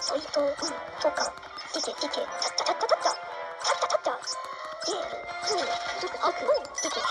それと、うん、とか、いけいけ、たったたったたった、たったたった、え、うん、あ、うん、いけいけ。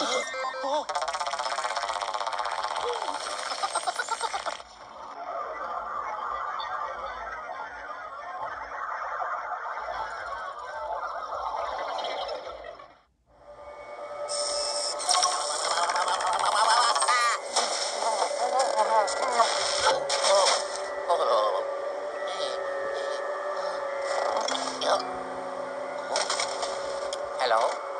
Hello?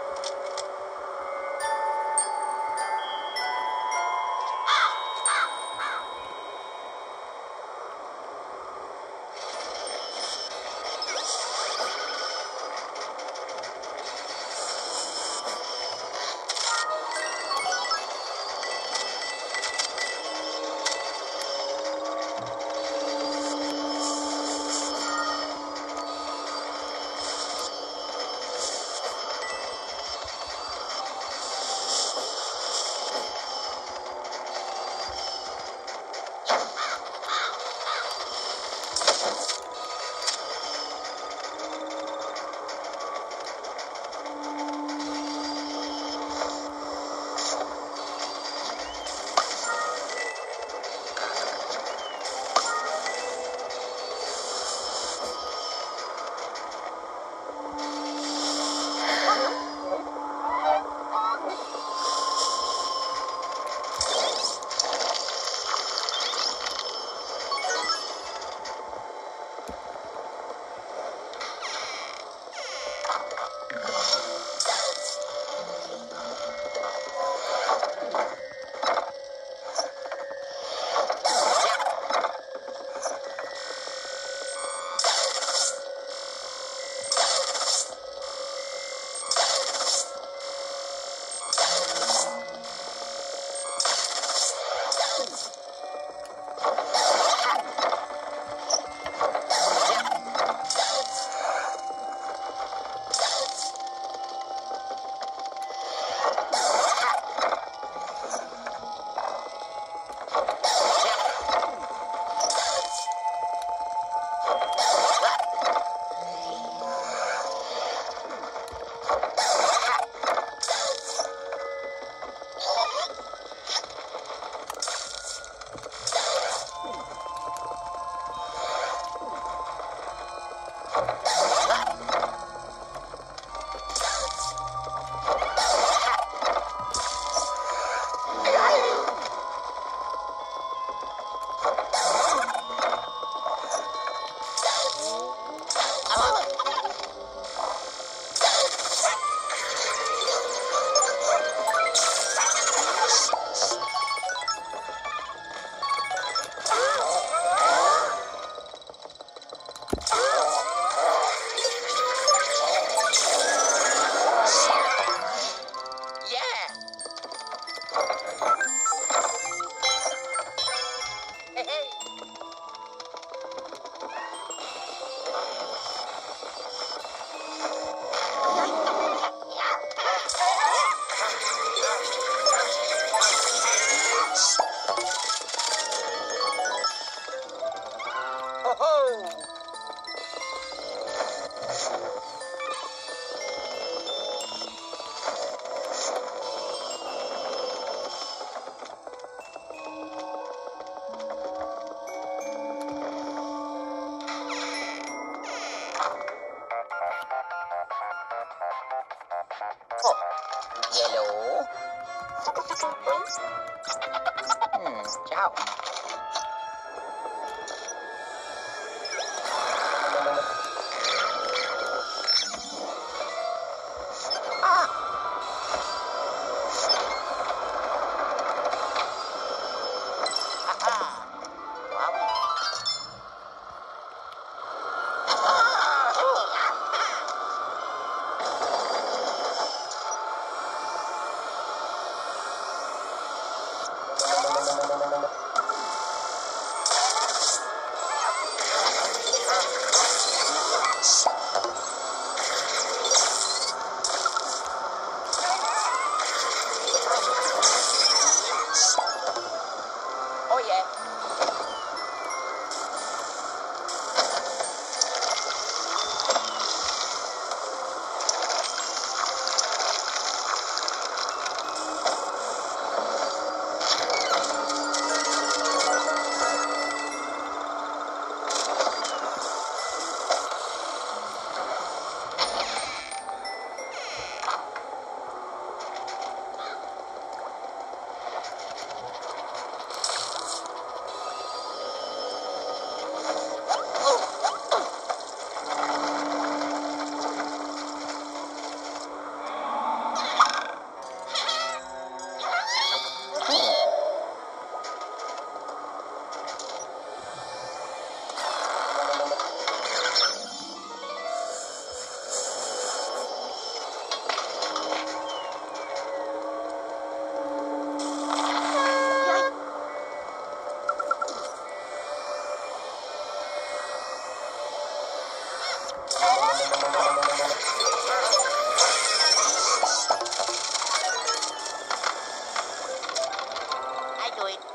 point.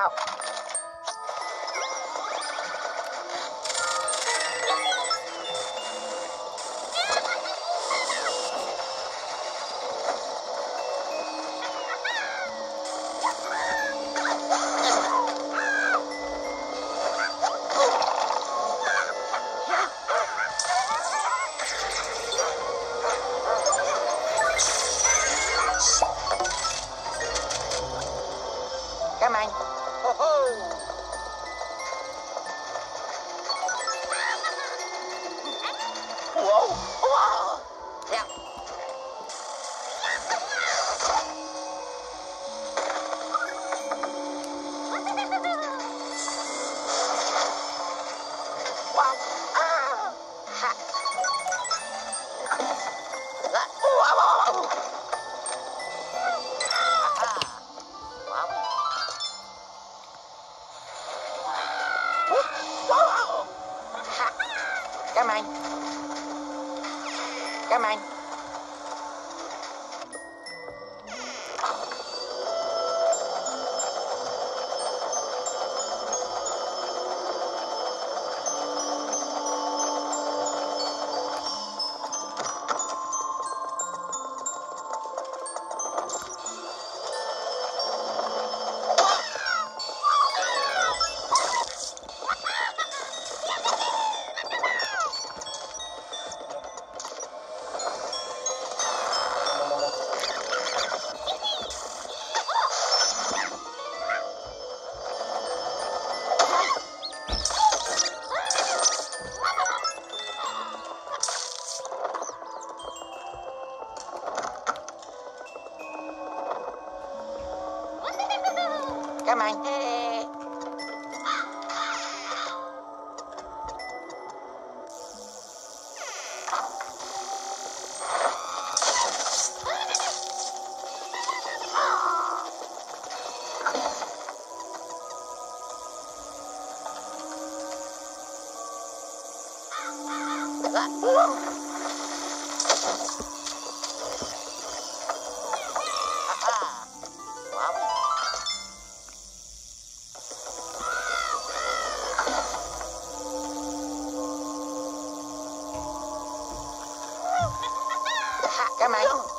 out. Come on. Bye, Mike.